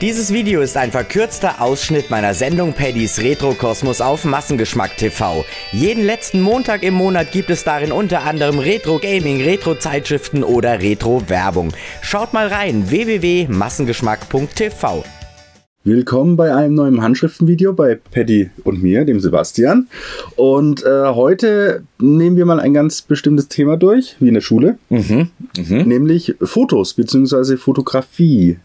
Dieses Video ist ein verkürzter Ausschnitt meiner Sendung Paddys Retro Kosmos auf Massengeschmack TV. Jeden letzten Montag im Monat gibt es darin unter anderem Retro Gaming, Retro Zeitschriften oder Retro Werbung. Schaut mal rein www.massengeschmack.tv. Willkommen bei einem neuen Handschriftenvideo bei Paddy und mir, dem Sebastian. Und äh, heute nehmen wir mal ein ganz bestimmtes Thema durch, wie in der Schule, Mhm, mhm. nämlich Fotos bzw. Fotografie.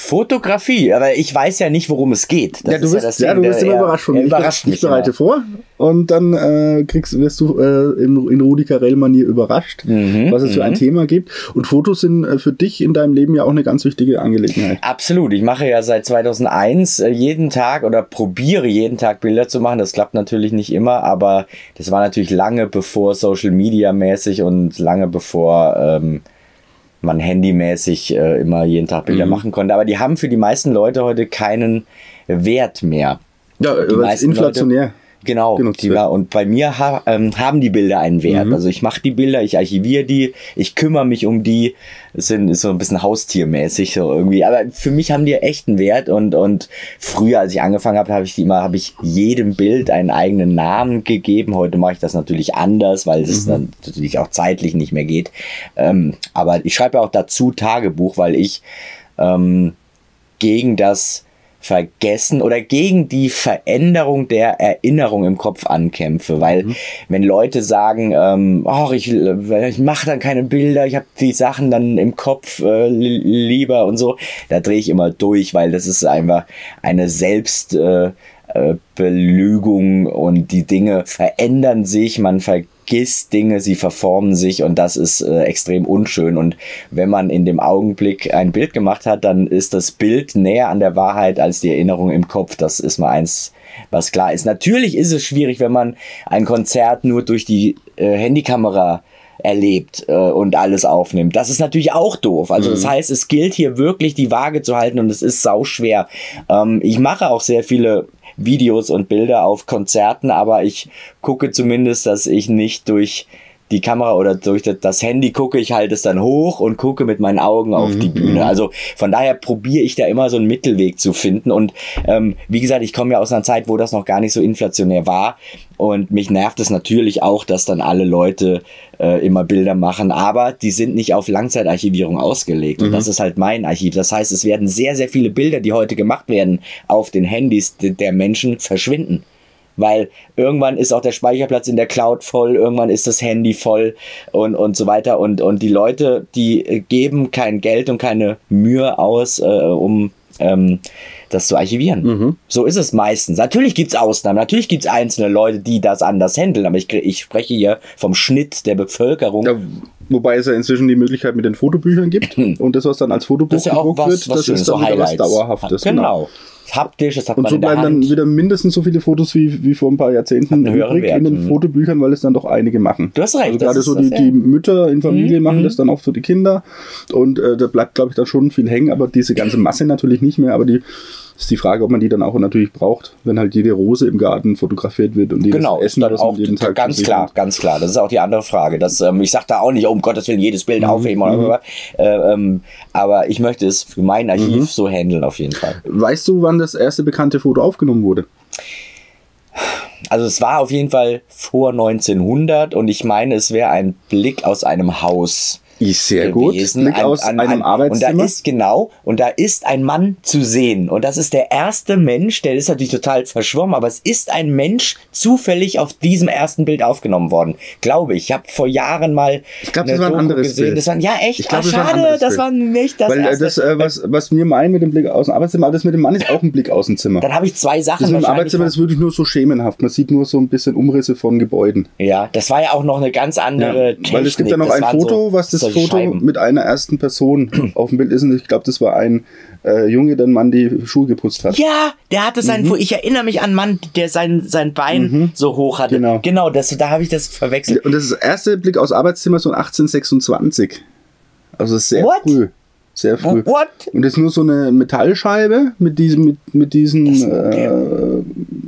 Fotografie, aber ich weiß ja nicht, worum es geht. Das ja, du ist bist, ja, Ding, du bist immer er- überrascht von mir. Ich, überrascht ich mich bereite immer. vor und dann äh, kriegst, wirst du äh, in, in Rudi Carell-Manier überrascht, Mhm, was es für ein Thema gibt. Und Fotos sind äh, für dich in deinem Leben ja auch eine ganz wichtige Angelegenheit. Absolut. Ich mache ja seit 2001 äh, jeden Tag oder probiere jeden Tag Bilder zu machen. Das klappt natürlich nicht immer, aber das war natürlich lange bevor Social Media mäßig und lange bevor ähm, man handymäßig äh, immer jeden Tag Bilder Mhm. machen konnte. Aber die haben für die meisten Leute heute keinen Wert mehr. Ja, Die weil es inflationär. Genau, genutzt die wird. und bei mir ha, ähm, haben die Bilder einen Wert. Mhm. Also ich mache die Bilder, ich archiviere die, ich kümmere mich um die. Das sind, ist so ein bisschen haustiermäßig so irgendwie. Aber für mich haben die echt einen Wert. Und, und früher, als ich angefangen habe, habe ich die immer, habe ich jedem Bild einen eigenen Namen gegeben. Heute mache ich das natürlich anders, weil es Mhm. dann natürlich auch zeitlich nicht mehr geht. Ähm, aber ich schreibe auch dazu Tagebuch, weil ich ähm, gegen das Vergessen oder gegen die Veränderung der Erinnerung im Kopf ankämpfe. Weil wenn Leute sagen, ähm, oh, ich, ich mache dann keine Bilder, ich habe die Sachen dann im Kopf äh, li- lieber und so, da drehe ich immer durch, weil das ist einfach eine Selbst... Äh, äh, Belügung und die Dinge verändern sich, man vergisst Dinge, sie verformen sich und das ist äh, extrem unschön. Und wenn man in dem Augenblick ein Bild gemacht hat, dann ist das Bild näher an der Wahrheit als die Erinnerung im Kopf. Das ist mal eins, was klar ist. Natürlich ist es schwierig, wenn man ein Konzert nur durch die äh, Handykamera erlebt äh, und alles aufnimmt. Das ist natürlich auch doof. Also das heißt, es gilt hier wirklich die Waage zu halten und es ist sau schwer. Ähm, ich mache auch sehr viele Videos und Bilder auf Konzerten, aber ich gucke zumindest, dass ich nicht durch die Kamera oder durch das- Handy gucke, ich halte es dann hoch und gucke mit meinen Augen auf die Bühne. Also von daher probiere ich da immer so einen Mittelweg zu finden. Und ähm, wie gesagt, ich komme ja aus einer Zeit, wo das noch gar nicht so inflationär war. Und mich nervt es natürlich auch, dass dann alle Leute äh, immer Bilder machen, aber die sind nicht auf Langzeitarchivierung ausgelegt. Und das ist halt mein Archiv. Das heißt, es werden sehr, sehr viele Bilder, die heute gemacht werden, auf den Handys de- der Menschen verschwinden. Weil irgendwann ist auch der Speicherplatz in der Cloud voll, irgendwann ist das Handy voll und, und so weiter. Und, und die Leute, die äh, geben kein Geld und keine Mühe aus, äh, um ähm, das zu archivieren. So ist es meistens. Natürlich gibt's Ausnahmen, natürlich gibt's einzelne Leute, die das anders handeln, aber ich, ich spreche hier vom Schnitt der Bevölkerung. Ja, wobei es ja inzwischen die Möglichkeit mit den Fotobüchern gibt. Und das, was dann als Fotobuch das ist ja auch gedruckt was, wird, was das ist dann so wieder was. Dauerhaftes. Genau. Haptisch, das hat Und so bleiben dann wieder mindestens so viele Fotos wie, wie vor ein paar Jahrzehnten übrig Wert, in den. Fotobüchern, weil es dann doch einige machen. Du hast recht, Also gerade so das, die, ja. die Mütter in Familie Mhm, machen mhm. das dann auch für die Kinder. Und äh, da bleibt, glaube ich, da schon viel hängen, aber diese ganze Masse natürlich nicht mehr. Aber die ist die Frage, ob man die dann auch natürlich braucht, wenn halt jede Rose im Garten fotografiert wird und jedes Genau, Essen, dann auch jeden Tag ganz klar, nimmt. ganz klar. Das ist auch die andere Frage. Das, ähm, ich sage da auch nicht, um Gottes Willen, jedes Bild aufheben oder oder, äh, ähm, aber ich möchte es für mein Archiv so handeln auf jeden Fall. Weißt du, wann das erste bekannte Foto aufgenommen wurde? Also es war auf jeden Fall vor 1900 und ich meine, es wäre ein Blick aus einem Haus. Ist sehr gewesen. gut. Blick aus an- einem an- Arbeitszimmer. Und da ist genau, und da ist ein Mann zu sehen. Und das ist der erste Mensch, der ist natürlich total verschwommen, aber es ist ein Mensch zufällig auf diesem ersten Bild aufgenommen worden. Glaube ich. Ich habe vor Jahren mal Ich glaub, das war ein Doku anderes gesehen. Bild. Das war, ja, echt. Ich glaub, ah, war schade, anderes das war nicht das Weil äh, erste. das, äh, was, was wir meinen mit dem Blick aus dem Arbeitszimmer, aber das mit dem Mann ist auch ein Blick aus dem Zimmer. Dann habe ich zwei Sachen Das mit dem Arbeitszimmer das ist wirklich nur so schemenhaft. Man sieht nur so ein bisschen Umrisse von Gebäuden. Ja, das war ja auch noch eine ganz andere Technik. Weil es gibt ja noch ein waren Foto, so- was das Foto Scheiben. mit einer ersten Person auf dem Bild ist. Und ich glaube, das war ein äh, Junge, der Mann die Schuhe geputzt hat. Ja, der hatte sein, Mhm. ich erinnere mich an einen Mann, der sein, sein Bein so hoch hatte. Genau. Genau, das, da habe ich das verwechselt. Und das ist der erste Blick aus Arbeitszimmer so 1826. Also sehr What? früh. Sehr früh. What? Und das ist nur so eine Metallscheibe mit diesem, mit, mit diesen Das äh,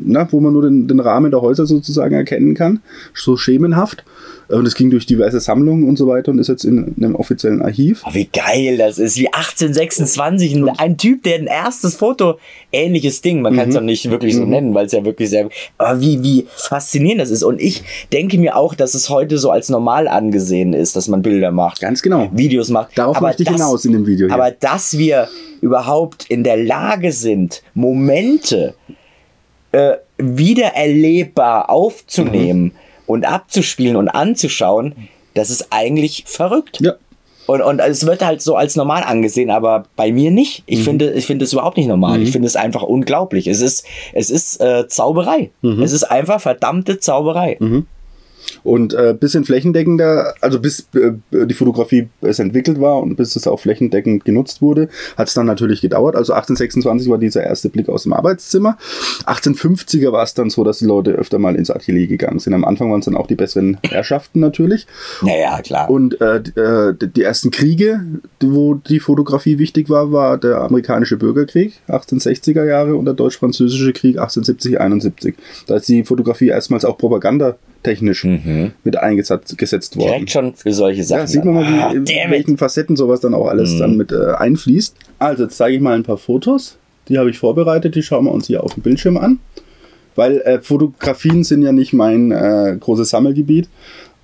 na, wo man nur den, den Rahmen der Häuser sozusagen erkennen kann, so schemenhaft. Und es ging durch diverse Sammlungen und so weiter und ist jetzt in einem offiziellen Archiv. Oh, wie geil das ist, wie 1826, ein, ein Typ, der ein erstes Foto, ähnliches Ding, man kann es doch nicht wirklich so nennen, weil es ja wirklich sehr, aber wie, wie faszinierend das ist. Und ich denke mir auch, dass es heute so als normal angesehen ist, dass man Bilder macht. Ganz genau. Videos macht. Darauf aber möchte ich das- hinaus in dem Video hier. Aber dass wir überhaupt in der Lage sind, Momente äh, wieder erlebbar aufzunehmen Mhm. und abzuspielen und anzuschauen, das ist eigentlich verrückt. Ja. Und, und es wird halt so als normal angesehen, aber bei mir nicht. Mhm. Ich finde, ich finde es überhaupt nicht normal. Ich finde es einfach unglaublich. Es ist, es ist äh, Zauberei. Mhm. Es ist einfach verdammte Zauberei. Und äh, bisschen flächendeckender, also bis äh, die Fotografie es entwickelt war und bis es auch flächendeckend genutzt wurde, hat es dann natürlich gedauert. Also 1826 war dieser erste Blick aus dem Arbeitszimmer. 1850er war es dann so, dass die Leute öfter mal ins Atelier gegangen sind. Am Anfang waren es dann auch die besseren Herrschaften natürlich. Naja, klar. Und äh, äh, die ersten Kriege, wo die Fotografie wichtig war, war der amerikanische Bürgerkrieg, 1860er Jahre, und der deutsch-französische Krieg 1870-71. Da ist die Fotografie erstmals auch propagandatechnisch mit eingesetzt gesetzt worden. Direkt schon für solche Sachen. Ja, sieht man mal, Ah, wie, in welchen Facetten sowas dann auch alles dann mit äh, einfließt. Also, jetzt zeige ich mal ein paar Fotos. Die habe ich vorbereitet, die schauen wir uns hier auf dem Bildschirm an. Weil äh, Fotografien sind ja nicht mein äh, großes Sammelgebiet.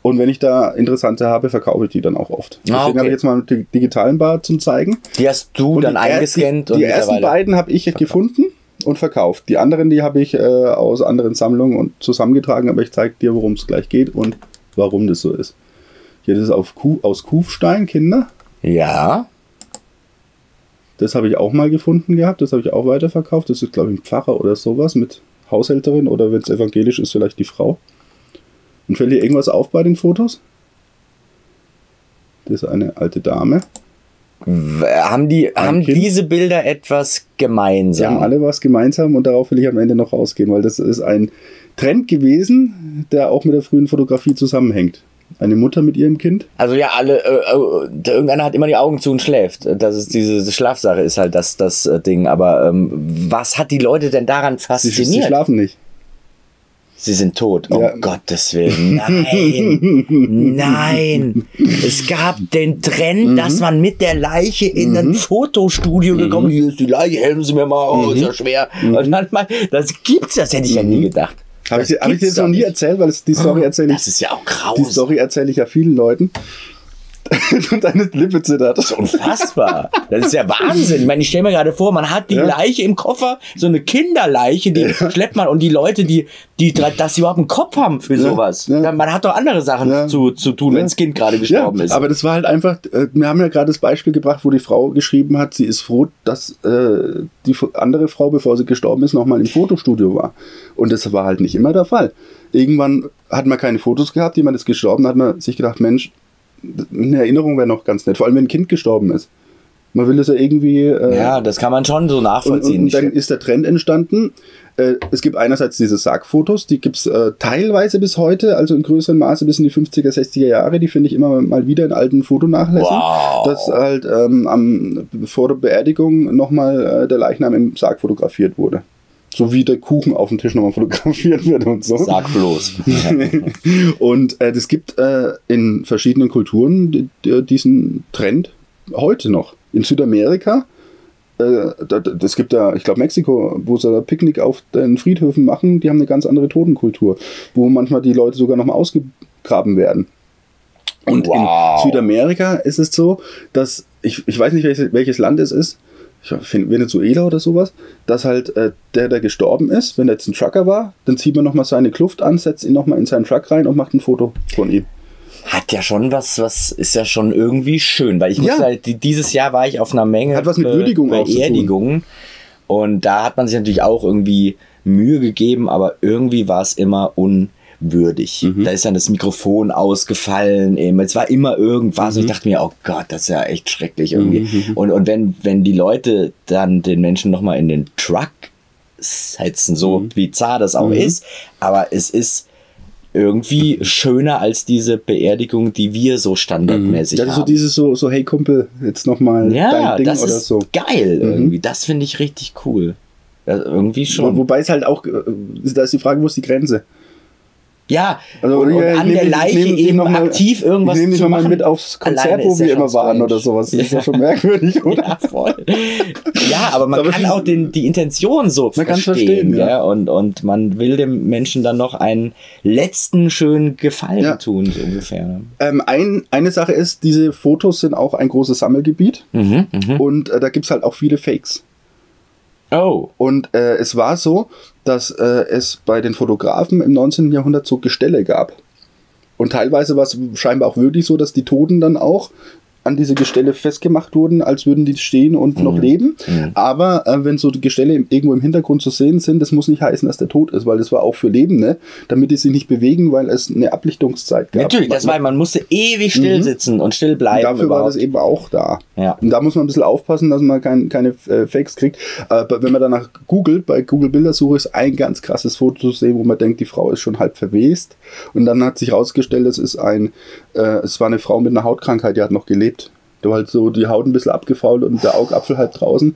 Und wenn ich da interessante habe, verkaufe ich die dann auch oft. Deswegen Ah, okay. habe ich jetzt mal einen digitalen Bar zum Zeigen. Die hast du Und dann die eingescannt die, und die ersten beiden habe ich gefunden und verkauft. Die anderen, die habe ich äh, aus anderen Sammlungen und zusammengetragen, aber ich zeige dir, worum es gleich geht und warum das so ist. Hier, das ist auf Kuh, aus Kufstein, Kinder. Ja. Das habe ich auch mal gefunden gehabt, das habe ich auch weiterverkauft. Das ist, glaube ich, ein Pfarrer oder sowas mit Haushälterin oder wenn es evangelisch ist, vielleicht die Frau. Und fällt dir irgendwas auf bei den Fotos? Das ist eine alte Dame. Haben, die, haben Kind. diese Bilder etwas Sie gemeinsam? haben alle was gemeinsam und darauf will ich am Ende noch rausgehen, weil das ist ein Trend gewesen, der auch mit der frühen Fotografie zusammenhängt. Eine Mutter mit ihrem Kind. Also ja, alle, äh, äh, irgendeiner hat immer die Augen zu und schläft. Das ist diese Schlafsache ist halt das, das äh, Ding. Aber ähm, was hat die Leute denn daran Sie, sie fasziniert? schlafen nicht. Sie sind tot. Um Ja. Gottes Willen. Nein. Nein. Es gab den Trend, Mhm. dass man mit der Leiche in ein Fotostudio gekommen ist. Hier ist die Leiche, helfen Sie mir mal. Oh, Mhm. ist ja schwer. Und dann mal, das gibt's, das hätte ich ja nie gedacht. Habe ich, Das dir- hab ich dir jetzt noch nie erzählt, weil es, die Story erzähle ich, Das ist ja auch die grausam. Story erzähle ich ja vielen Leuten. und deine Lippe zittert. Unfassbar. Das ist ja Wahnsinn. Ich meine, ich stelle mir gerade vor, man hat die Ja. Leiche im Koffer, so eine Kinderleiche, die schleppt man und die Leute, die, die, dass sie überhaupt einen Kopf haben für sowas. ja. Man hat doch andere Sachen Ja. zu, zu tun, wenn das Kind gerade Ja, gestorben ist. aber das war halt einfach, äh, wir haben ja gerade das Beispiel gebracht, wo die Frau geschrieben hat, sie ist froh, dass äh, die andere Frau, bevor sie gestorben ist, nochmal im Fotostudio war. Und das war halt nicht immer der Fall. Irgendwann hat man keine Fotos gehabt, jemand ist gestorben, hat man sich gedacht, Mensch, eine Erinnerung wäre noch ganz nett, vor allem wenn ein Kind gestorben ist. Man will das ja irgendwie. Äh, ja, das kann man schon so und, nachvollziehen. und dann ist der Trend entstanden. Äh, es gibt einerseits diese Sargfotos, die gibt es äh, teilweise bis heute, also in größerem Maße bis in die 50er, 60er Jahre. Die finde ich immer mal wieder in alten Fotonachlässen. Wow. Dass halt ähm, am, vor der Beerdigung nochmal äh, der Leichnam im Sarg fotografiert wurde. So wie der Kuchen auf dem Tisch nochmal fotografiert wird und so. Sag bloß. und äh, das gibt äh, in verschiedenen Kulturen die, die, diesen Trend heute noch. In Südamerika, äh, da, da- das gibt ja, ich glaube Mexiko, wo sie da Picknick auf den Friedhöfen machen, die haben eine ganz andere Totenkultur, wo manchmal die Leute sogar nochmal ausgegraben werden. Und Wow. in Südamerika ist es so, dass, ich, ich weiß nicht, welches, welches Land es ist, Venezuela oder sowas, dass halt äh, der, der gestorben ist, wenn er jetzt ein Trucker war, dann zieht man nochmal seine Kluft an, setzt ihn nochmal in seinen Truck rein und macht ein Foto von ihm. Hat ja schon was, was ist ja schon irgendwie schön, weil ich muss Ja. halt, die- dieses Jahr war ich auf einer Menge Hat was mit Würdigung tun. Beerdigungen und da hat man sich natürlich auch irgendwie Mühe gegeben, aber irgendwie war es immer unwürdig. Mhm. Da ist dann das Mikrofon ausgefallen, eben. es war immer irgendwas Mhm. und ich dachte mir, oh Gott, das ist ja echt schrecklich irgendwie. Und, und wenn, wenn die Leute dann den Menschen nochmal in den Truck setzen, so Mhm. wie zart das auch ist, aber es ist irgendwie schöner als diese Beerdigung, die wir so standardmäßig Ja, das ist so haben. dieses so, so hey Kumpel, jetzt nochmal ja, dein Ding das oder ist so. Mhm. geil irgendwie. Das finde ich richtig cool. Ja, irgendwie schon. Wobei es halt auch, äh, da ist die Frage, wo ist die Grenze? Ja, Also, und, und ja, ich an nehm der Leiche nehm dich eben noch mal- aktiv irgendwas ich nehme dich zu machen. mit aufs Konzert, wo wir immer waren oder sowas. Das ist Ja. schon merkwürdig, oder? Ja, voll. Ja, aber man Aber kann auch den, die Intention so Man verstehen. verstehen, ja. ja. Und, und man will dem Menschen dann noch einen letzten schönen Gefallen Ja. tun, so ungefähr. ne? Ähm, ein, eine Sache ist, diese Fotos sind auch ein großes Sammelgebiet Mhm, mhm. und äh, da gibt es halt auch viele Fakes. Oh. Und äh, es war so, dass äh, es bei den Fotografen im 19. Jahrhundert so Gestelle gab. Und teilweise war es scheinbar auch wirklich so, dass die Toten dann auch an diese Gestelle festgemacht wurden, als würden die stehen und noch leben. Mhm. Aber äh, wenn so die Gestelle irgendwo im Hintergrund zu sehen sind, das muss nicht heißen, dass der tot ist, weil das war auch für Lebende, damit die sich nicht bewegen, weil es eine Ablichtungszeit gab. Natürlich, das war, man musste ewig still sitzen und still bleiben. Dafür war das überhaupt. eben auch da. Ja. Und da muss man ein bisschen aufpassen, dass man kein, keine äh, Fakes kriegt. Aber wenn man danach googelt, bei Google Bildersuche ist ein ganz krasses Foto zu sehen, wo man denkt, die Frau ist schon halb verwest. Und dann hat sich herausgestellt, es ist ein, äh, es war eine Frau mit einer Hautkrankheit, die hat noch gelebt. Da war halt so die Haut ein bisschen abgefault und der Augapfel halb draußen.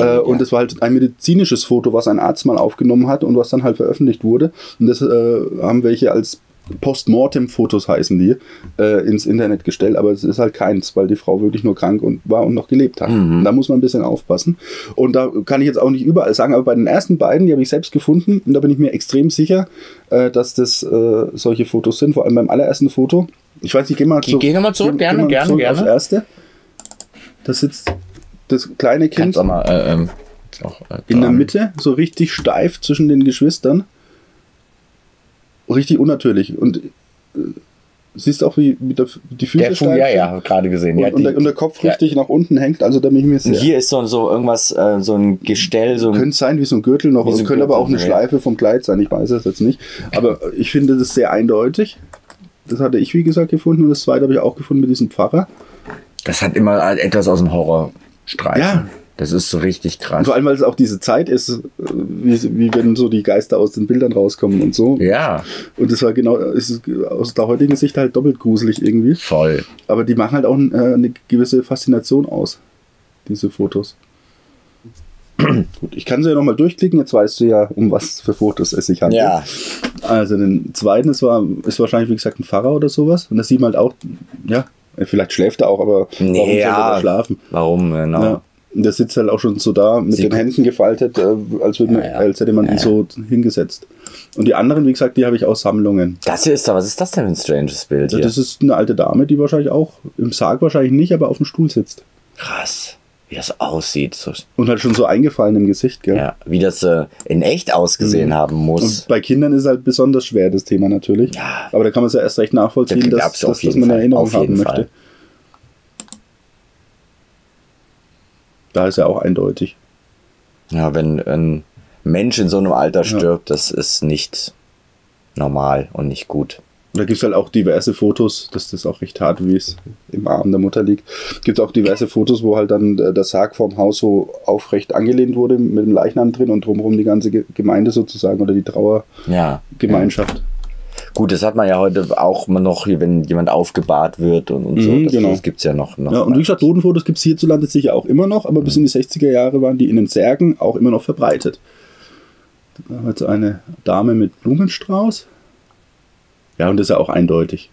Äh, und es war halt ein medizinisches Foto, was ein Arzt mal aufgenommen hat und was dann halt veröffentlicht wurde. Und das äh, haben welche als Postmortem-Fotos heißen die, äh, ins Internet gestellt, aber es ist halt keins, weil die Frau wirklich nur krank und war und noch gelebt hat. Mhm. Da muss man ein bisschen aufpassen. Und da kann ich jetzt auch nicht überall sagen, aber bei den ersten beiden, die habe ich selbst gefunden und da bin ich mir extrem sicher, äh, dass das äh, solche Fotos sind, vor allem beim allerersten Foto. Ich weiß nicht, geh mal Geh- geh noch mal zurück, gerne, mal gerne, zurück gerne. Aufs erste. Da sitzt das kleine Kind mal, äh, ähm, auch, äh, in der. Mitte, so richtig steif zwischen den Geschwistern. Richtig unnatürlich. Und äh, siehst auch, wie, wie der, die Füße Der Fu, steif ja, ja, gerade gesehen. Und, ja, und, die- der, und der Kopf ja. richtig nach unten hängt. Also da bin ich mir Und sehr. hier ist so, so irgendwas, äh, so ein Gestell, so ein Könnte sein wie so ein Gürtel noch. Wie so könnte aber auch eine ja. Schleife vom Kleid sein. Ich weiß es jetzt nicht. Aber ich finde das sehr eindeutig. Das hatte ich, wie gesagt, gefunden. Und das zweite habe ich auch gefunden mit diesem Pfarrer. Das hat immer etwas aus dem Horrorstreifen. Ja. Das ist so richtig krass. vor allem, weil es auch diese Zeit ist, äh, wie, wie wenn so die Geister aus den Bildern rauskommen und so. Ja, Und das war genau, es ist aus der heutigen Sicht halt doppelt gruselig irgendwie. voll. Aber die machen halt auch äh, eine gewisse Faszination aus, diese Fotos. Gut, ich kann sie ja nochmal durchklicken, jetzt weißt du ja, um was für Fotos es sich handelt. Ja. Also den zweiten, das war, ist wahrscheinlich, wie gesagt, ein Pfarrer oder sowas. Und das sieht man halt auch, ja, vielleicht schläft er auch, aber warum soll er schlafen? Warum, genau. Ja. Der sitzt halt auch schon so da, mit Sie den Händen gefaltet, äh, als, würde man, Ja, ja. als hätte man Ja, ihn ja. so hingesetzt. Und die anderen, wie gesagt, die habe ich aus Sammlungen. Das hier ist da, was ist das denn für ein stranges Bild Ja, hier? das ist eine alte Dame, die wahrscheinlich auch im Sarg wahrscheinlich nicht, aber auf dem Stuhl sitzt. Krass, wie das aussieht. So, Und halt schon so eingefallen im Gesicht, gell? ja, wie das äh, in echt ausgesehen Mhm. haben muss. Und bei Kindern ist halt besonders schwer, das Thema natürlich. Ja. Aber da kann man es ja erst recht nachvollziehen, Da dass, dass, dass man eine Erinnerung haben möchte. Fall. Da ist ja auch eindeutig. Ja, wenn ein Mensch in so einem Alter stirbt, das ist nicht normal und nicht gut. Und da gibt es halt auch diverse Fotos, dass das auch recht hart, wie es im Arm der Mutter liegt. Gibt auch diverse Fotos, wo halt dann äh, der Sarg vorm Haus so aufrecht angelehnt wurde mit dem Leichnam drin und drumherum die ganze Ge- Gemeinde sozusagen oder die Trauergemeinschaft. Ja. Gut, das hat man ja heute auch immer noch, wenn jemand aufgebahrt wird und, und so. Mhm, Das, genau. das gibt es ja noch. noch Ja, und wie gesagt, Totenfotos gibt es hierzulande sicher auch immer noch, aber bis in die 60er Jahre waren die in den Särgen auch immer noch verbreitet. Da haben wir jetzt eine Dame mit Blumenstrauß. Ja, und das ist ja auch eindeutig.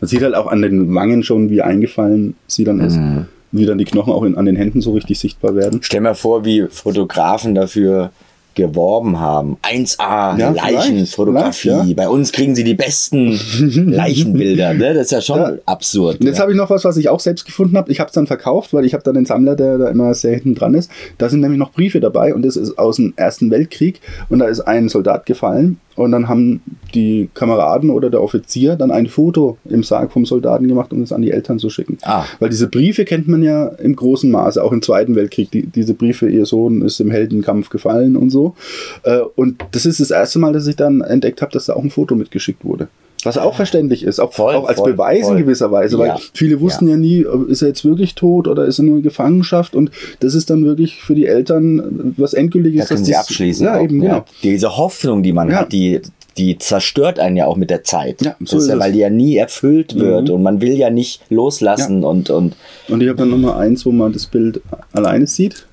Man sieht halt auch an den Wangen schon, wie eingefallen sie dann ist. Mhm. Wie dann die Knochen auch in, an den Händen so richtig sichtbar werden. Stell mir vor, wie Fotografen dafür geworben haben. 1A Ja, Leichenfotografie. ja. Bei uns kriegen sie die besten Leichenbilder. Ne? Das ist ja schon Ja. absurd. Und jetzt habe ich noch was, was ich auch selbst gefunden habe. Ich habe es dann verkauft, weil ich habe dann den Sammler, der da immer sehr hinten dran ist. Da sind nämlich noch Briefe dabei und das ist aus dem Ersten Weltkrieg und da ist ein Soldat gefallen und dann haben die Kameraden oder der Offizier dann ein Foto im Sarg vom Soldaten gemacht, um es an die Eltern zu schicken. Ah. Weil diese Briefe kennt man ja im großen Maße, auch im Zweiten Weltkrieg. Die, diese Briefe, ihr Sohn ist im Heldenkampf gefallen und so. Äh, Und das ist das erste Mal, dass ich dann entdeckt habe, dass da auch ein Foto mitgeschickt wurde. Was auch verständlich ist, auch. Voll, auch als voll, Beweis voll. in gewisser Weise, Ja. weil viele wussten ja. nie, ist er jetzt wirklich tot oder ist er nur in Gefangenschaft und das ist dann wirklich für die Eltern was Endgültiges. Da können sie das- abschließen. Ja, auch, eben, genau. Diese Hoffnung, die man Ja. hat, die, die zerstört einen ja auch mit der Zeit. Ja, so ja, weil die ja nie erfüllt wird Mhm. und man will ja nicht loslassen und, und Und ich habe dann Nummer eins, wo man das Bild alleine sieht.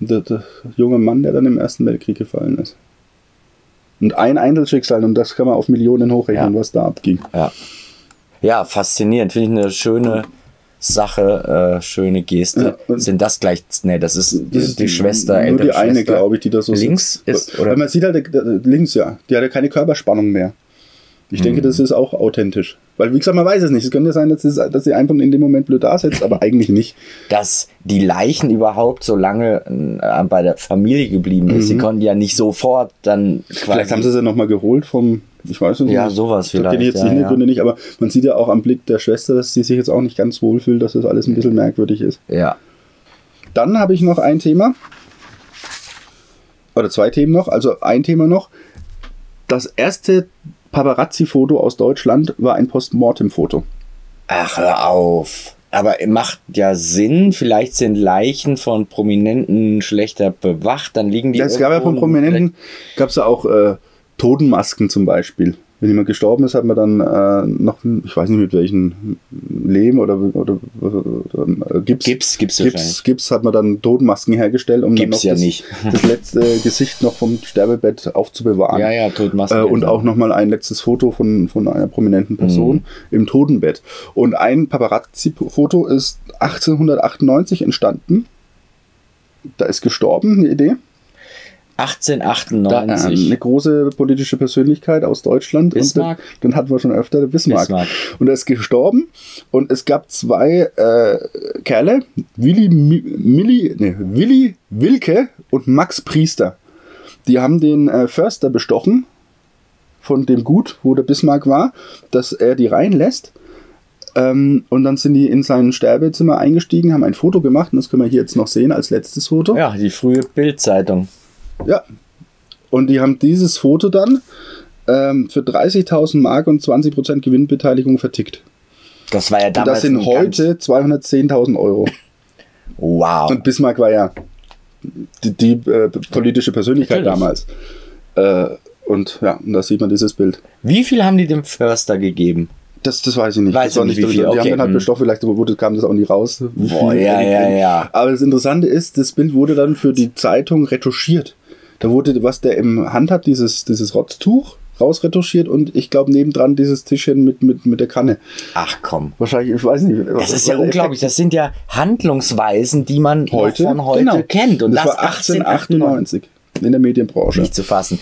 Der, der junge Mann, der dann im Ersten Weltkrieg gefallen ist. Und ein Einzelschicksal, und das kann man auf Millionen hochrechnen, Ja. was da abging. Ja. Ja, faszinierend. Finde ich eine schöne Sache, äh, schöne Geste. Ja, Sind das gleich, nee, das ist, die, Das ist die Schwester, Nur die eine, glaube ich, die da so Links sitzt. ist, oder? Weil man sieht halt, äh, links ja, die hat ja keine Körperspannung mehr. Ich denke, Hm. das ist auch authentisch. Weil, wie gesagt, man weiß es nicht. Es könnte sein, dass, es, dass sie einfach in dem Moment blöd da sitzt, aber eigentlich nicht. dass die Leichen überhaupt so lange äh, bei der Familie geblieben ist. Sie konnten ja nicht sofort dann quasi. Mhm. Vielleicht haben sie sie nochmal geholt vom, ich weiß nicht. Ja, sowas Ich kenne vielleicht, jetzt ja, die Hintergründe nicht, aber man sieht ja auch am Blick der Schwester, dass sie sich jetzt auch nicht ganz wohl fühlt, dass das alles ein bisschen merkwürdig ist. Ja. Dann habe ich noch ein Thema. Oder zwei Themen noch. Also ein Thema noch. Das erste Paparazzi-Foto aus Deutschland war ein Postmortem-Foto. Ach, hör auf. Aber macht ja Sinn, vielleicht sind Leichen von Prominenten schlechter bewacht, dann liegen die. Ja, es gab ja von Prominenten, gab es ja auch äh, Totenmasken zum Beispiel. Wenn jemand gestorben ist, hat man dann äh, noch, ich weiß nicht mit welchen Lehm oder, oder, oder äh, Gips, Gips, Gips Gips. Gips hat man dann Totenmasken hergestellt, um Gips dann ja noch das, nicht. das letzte Gesicht noch vom Sterbebett aufzubewahren. Ja, ja, Todmasken. Äh, und auch nochmal ein letztes Foto von, von einer prominenten Person im Totenbett. Und ein Paparazzi-Foto ist 1898 entstanden. Da ist gestorben, eine Idee. Da, äh, 1898. eine große politische Persönlichkeit aus Deutschland. Bismarck? Und den, den hatten wir schon öfter, Bismarck. Bismarck. Und er ist gestorben. Und es gab zwei äh, Kerle, Willi, Mi- Milli, nee, Willi Wilke und Max Priester. Die haben den äh, Förster bestochen von dem Gut, wo der Bismarck war, dass er die reinlässt. Ähm, und dann sind die in sein Sterbezimmer eingestiegen, haben ein Foto gemacht. Und das können wir hier jetzt noch sehen als letztes Foto. ja, die frühe Bildzeitung. Ja. Und die haben dieses Foto dann ähm, für 30.000 Mark und 20% Gewinnbeteiligung vertickt. Das war ja Und damals. das sind heute 210.000 Euro. Wow. Und Bismarck war ja die, die äh, politische Persönlichkeit Natürlich. damals. Äh, und ja, und da sieht man dieses Bild. Wie viel haben die dem Förster gegeben? Das, das weiß ich nicht. Weiß ich nicht, wie viel. Die Okay, haben dann halt hm. bestochen, vielleicht wurde, kam das auch nicht raus. Boah, ja, ja, ja. Aber das Interessante ist, das Bild wurde dann für die Zeitung retuschiert. Da wurde, was der im Hand hat, dieses, dieses Rotztuch rausretuschiert und ich glaube nebendran dieses Tischchen mit, mit, mit der Kanne. Ach komm. Wahrscheinlich, ich weiß nicht. Das ist ja unglaublich. Das sind ja Handlungsweisen, die man heute, von heute genau. kennt. Und das, das, war 1898 in der Medienbranche. nicht zu fassen.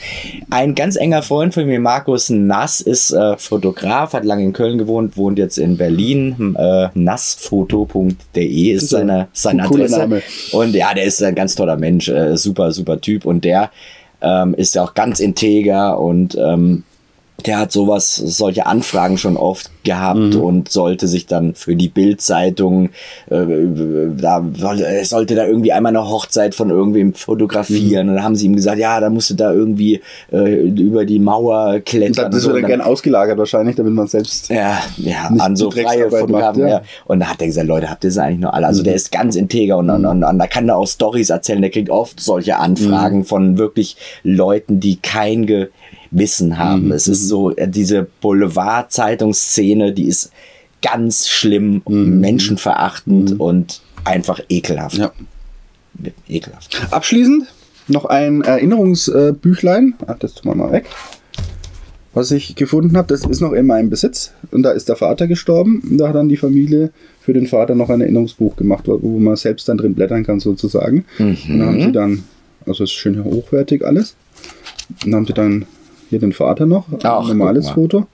Ein ganz enger Freund von mir, Markus Nass, ist äh, Fotograf, hat lange in Köln gewohnt, wohnt jetzt in Berlin. Äh, nassfoto.de ist ist ein seine, seine Adresse. Name. Und ja, der ist ein ganz toller Mensch, äh, super, super Typ. Und der ähm, ist ja auch ganz integer und ähm, der hat sowas, solche Anfragen schon oft gehabt Mhm. und sollte sich dann für die Bildzeitung, äh, da soll- er sollte da irgendwie einmal eine Hochzeit von irgendwem fotografieren. Mhm. Und dann haben sie ihm gesagt, ja, da musst du da irgendwie äh, über die Mauer Und klettern. dann, das und so. wird Und dann dann- gern ausgelagert wahrscheinlich, damit man selbst. ja, ja, nicht an so freie Fotografen. macht, ja. ja. Und da hat er gesagt, Leute, habt ihr das eigentlich nur alle? Also Mhm. der ist ganz integer und, und, und, und da kann er auch Stories erzählen. Der kriegt oft solche Anfragen Mhm. von wirklich Leuten, die kein Gewissen haben. Mhm. Es ist so, äh, diese Boulevard-Zeitungsszene, die ist ganz schlimm, menschenverachtend und einfach ekelhaft. Mhm. Ja. Ekelhaft. Abschließend noch ein Erinnerungsbüchlein. Ach, das tun wir mal weg. Was ich gefunden habe, das ist noch in meinem Besitz. Und da ist der Vater gestorben. Und da hat dann die Familie für den Vater noch ein Erinnerungsbuch gemacht, wo man selbst dann drin blättern kann, sozusagen. Und da haben sie dann, also es ist schön hochwertig alles. Und dann haben sie dann hier den Vater noch, ein Ach, normales. Foto.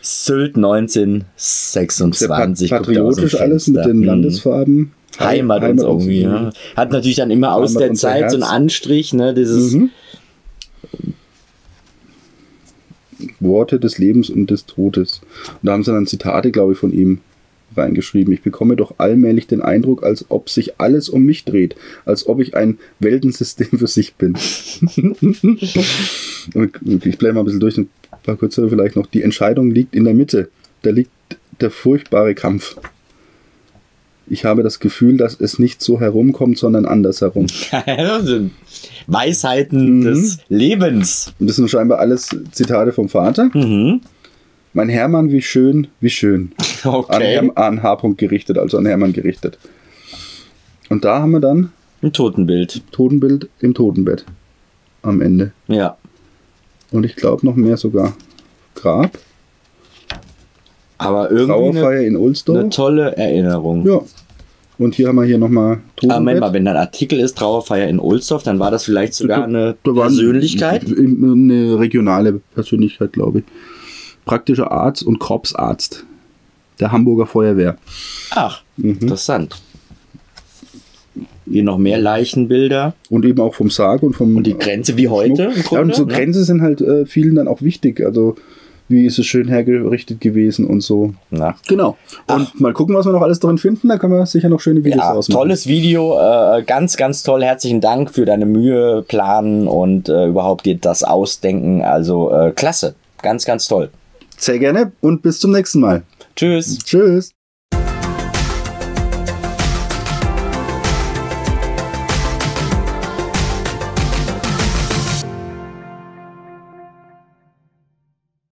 Sylt Sehr 1926. pat aus patriotisch alles mit den Mhm. Landesfarben. Heimat, und so irgendwie. ja. Hat natürlich dann immer aus Heimat, der unser Zeit so einen Herz. Anstrich, ne? Dieses, Mhm. Worte des Lebens und des Todes. Und da haben sie dann Zitate, glaube ich, von ihm reingeschrieben. Ich bekomme doch allmählich den Eindruck, als ob sich alles um mich dreht, als ob ich ein Weltensystem für sich bin. Ich bleibe mal ein bisschen durch, ein paar kurze vielleicht noch. Die Entscheidung liegt in der Mitte. Da liegt der furchtbare Kampf. Ich habe das Gefühl, dass es nicht so herumkommt, sondern andersherum. Weisheiten Mhm. des Lebens. Und das sind scheinbar alles Zitate vom Vater. Mhm. Mein Hermann, wie schön, wie schön. An, Okay. Herm, an H. gerichtet, also an Hermann gerichtet. Und da haben wir dann Ein Totenbild. Totenbild im Totenbett am Ende. Ja. Und ich glaube noch mehr sogar. Grab, Aber irgendwie eine, Trauerfeier in Ohlsdorf. eine tolle Erinnerung. Ja. Und hier haben wir hier nochmal Aber Moment Totenbett. mal, wenn da ein Artikel ist, Trauerfeier in Ohlsdorf, dann war das vielleicht sogar eine Da Persönlichkeit. Eine regionale Persönlichkeit, glaube ich. Praktischer Arzt und Korpsarzt der Hamburger Feuerwehr. Ach, Mhm. interessant. Hier noch mehr Leichenbilder. Und eben auch vom Sarg und vom. Und die Grenze wie heute Ja, und so ne? Grenzen sind halt äh, vielen dann auch wichtig. Also, wie ist es schön hergerichtet gewesen und so. Na. Genau. Und mal gucken, was wir noch alles drin finden. Da können wir sicher noch schöne Videos Ja, ausmachen. tolles Video, äh, ganz, ganz toll. Herzlichen Dank für deine Mühe, Planen und äh, überhaupt dir das Ausdenken. Also äh, klasse, ganz, ganz toll. Sehr gerne und bis zum nächsten Mal. Tschüss. Tschüss.